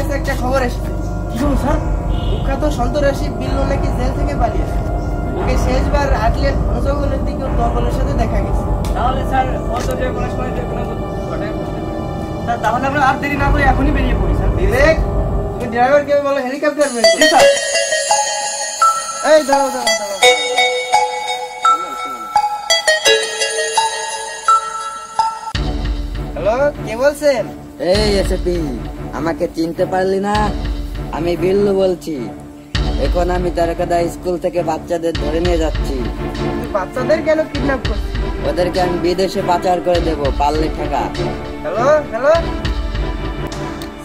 একটা খবর এসেছে। কি খবর স্যার কুখ্যাত সন্তরাশি বিল্লু নাকি জেল থেকে পালিয়েছে? ওকে শেষবার আটলেট জঙ্গলের দিকে ওর দলবলের সাথে দেখা গেছে। তাহলে স্যার অত যে কোনো সময় যে কোনো স্যার তাহলে আমরা আর দেরি না করে এখনই বেরিয়ে পড়ি স্যার। বিবেক তুমি ড্রাইভারকে বলো হেলিকপ্টার বের জি স্যার। এই দাঁড়াও দাঁড়াও দাঁড়াও। হ্যালো কে বলছেন? এই এসপি আমাকে চিনতে পারলি না আমি বিল্লু বলছি। এখন আমি তারকাদা স্কুল থেকে বাচ্চাদের ধরে নিয়ে যাচ্ছি। বাচ্চাদের কেন কিডন্যাপ করছিস? ওদেরকে আমি বিদেশে পাচার করে দেব পারলে টাকা হ্যালো হ্যালো।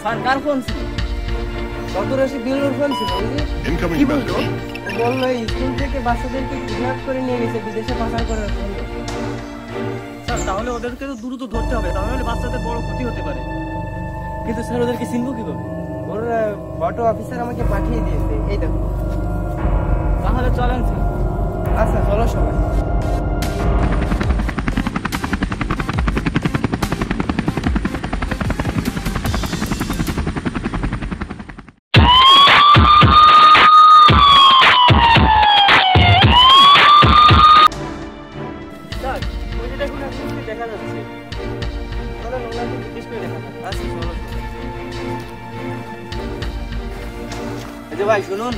স্যার কার ফোন ছিল? সন্তরাশি বিল্লুর ফোন ছিল কি বলল? বলল স্কুল থেকে বাচ্চাদেরকে কিডন্যাপ করে নিয়ে গেছে বিদেশে পাচার করার জন্য। স্যার তাহলে ওদেরকে তো দ্রুত ধরতে হবে তাহলে বাচ্চাদের বড় ক্ষতি হতে পারে। কিন্তু স্যার ওদেরকে চিনবো কি করে ওর অটো অফিসার আমাকে পাঠিয়ে দিয়েছে। এই দেখো। তাহলে চলেন স্যার। আচ্ছা চলো সবাই। যে ভাই শুনুন।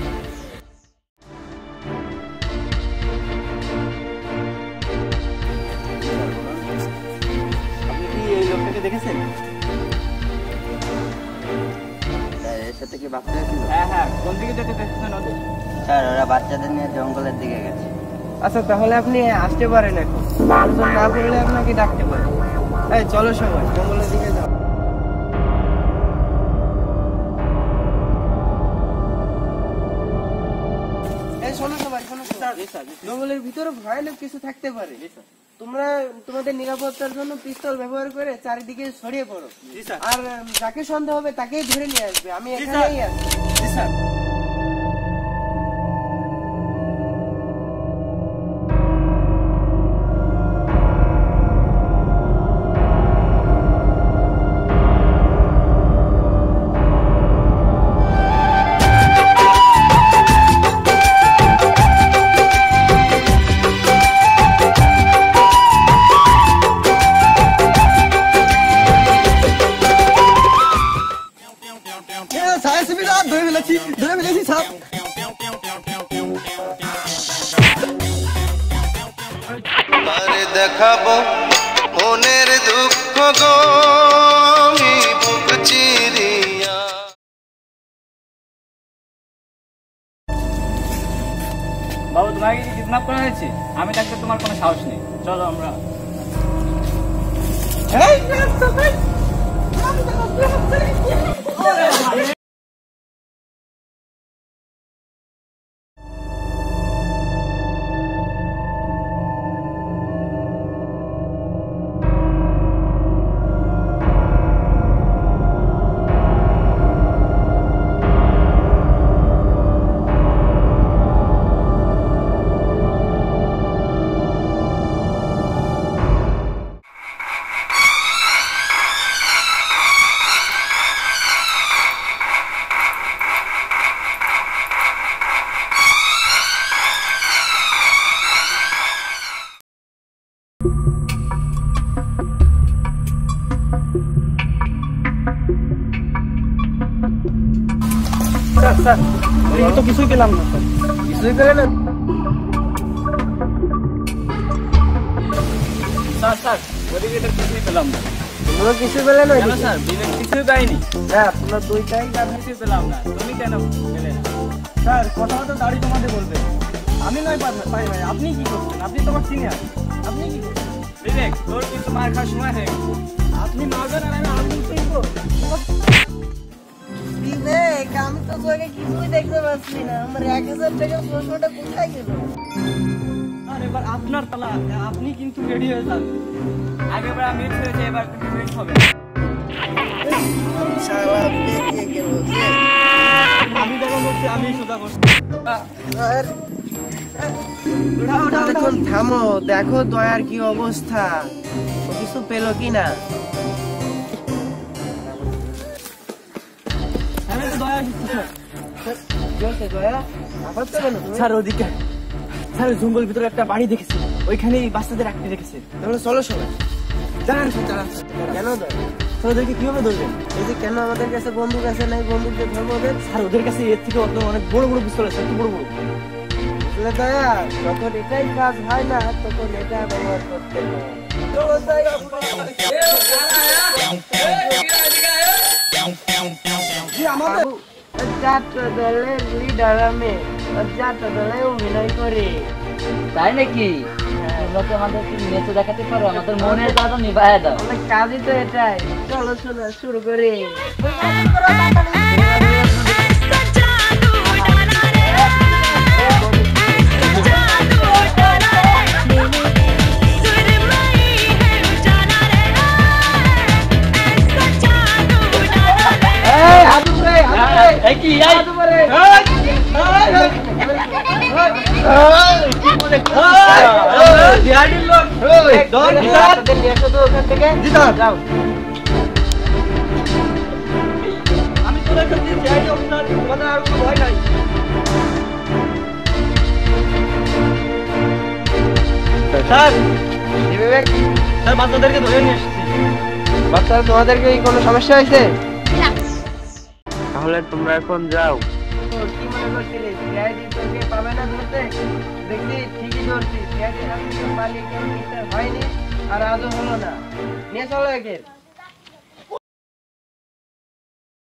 আপনি কি এই লোকটাকে দেখেছেন? এর সাথে কি বাচ্চা ছিল হ্যাঁ হ্যাঁ কোন দিকে যেতে দেখছেন ওদের? স্যার ওরা বাচ্চাদের নিয়ে জঙ্গলের দিকে গেছে। আচ্ছা তাহলে আপনি আসতে পারেন এখন। না করলে আপনাকে ডাকতে পারেন এই চলো সময় জঙ্গলের দিকে জঙ্গলের ভিতরে ভয়ানক কিছু থাকতে পারে। তোমরা তোমাদের নিরাপত্তার জন্য পিস্তল ব্যবহার করে চারিদিকে ছড়িয়ে পড়ো। আর যাকে সন্দেহ হবে তাকেই ধরে নিয়ে আসবে। আমি এখানেই আছি। আরে দেখাবো মনের দুঃখ গো আমি বুক চিরিয়া বাবু তোমাকে কি কিডন্যাপ করা হয়েছে আমি থাকতে তোমার কোনো সাহস নেই চলো আমরা স্যার স্যার এই তো কিছুই পেলাম না স্যার কিছুই করে না স্যার স্যার ওদিকে তো কিছুই পেলাম না তোমরা কিছু পেলে না কেন স্যার বিবেক কিছুই পাইনি হ্যাঁ তোমরা দুইটাই যাবে কিছুই পেলাম না তুমি কেন পেলে না স্যার কথা তো দাঁড়ি তোমাদের বলবে আমি নয় পাই পাই ভাই আপনি কি করছেন আপনি তোমার সিনিয়র আপনি কি করছেন বিবেক তোর কিন্তু মার খাওয়ার সময় হয়ে গেছে আপনি মারবেন আর আমি আপনি শুনব বিবেক আমি তো তোকে কিছুই দেখতে পাচ্ছি না। আমার এক হাজার টাকার প্রশ্নটা কোথায় গেল? আর এবার আপনার তালা আপনি কিন্তু রেডি হয়ে যান। আগেবার আমি হয়েছে এবার কিন্তু মিট হবে। শালা বেরিয়ে গেল। সে। আমি দেখা করছি আমি সোজা করছি এখন থামো দেখো দয়ার কি অবস্থা। কিছু পেল কি না স্যার ওদিকে। স্যার জঙ্গল ভিতরে একটা বাড়ি দেখেছি। ওইখানে এই বাচ্চাদের রাখতে রেখেছে। তাহলে চলো সবাই। জানান স্যার কেন স্যার ওদেরকে কীভাবে ধরবেন এই যে কেন আমাদের কাছে বন্দুক আছে নাই বন্দুককে ধরবো ওদের? স্যার ওদের কাছে এর থেকে অত অনেক বড় বড় পিস্তল আছে একটু বড় বড়। আসলে দয়া যখন এটাই কাজ হয় না তখন এটা ব্যবহার করতে হয় বাবু, যাত্রা দলের লিডার আমি যাত্রা দলে অভিনয় করি। তাই নাকি? তোমরা কি আমাদেরকে নেচে দেখাতে পারো? আমাদের মনের দাদা নিভায় দাও। কাজই তো এটাই চলো শোনা শুরু করি। আপনাদের নিয়ে এসো তো ওখান থেকে। যাও। আমি তোদের কাছে যাই আপনার তোমাদের আর কোনো ভয় নাই। স্যার বিবেক, স্যার বাচ্চাদেরকে ধরে নিয়ে এসেছি। বাচ্চারা তোমাদেরকে কি কোনো সমস্যা হয়েছে? তাহলে তোমরা এখন যাও। কি মনে করছিলি? পাবে না ধরতে দেখছি, ঠিকই ধরছি সিআইডি আমি পালিয়ে কেউ হয়নি, আর আজও হলো না। নিয়ে চলো একে।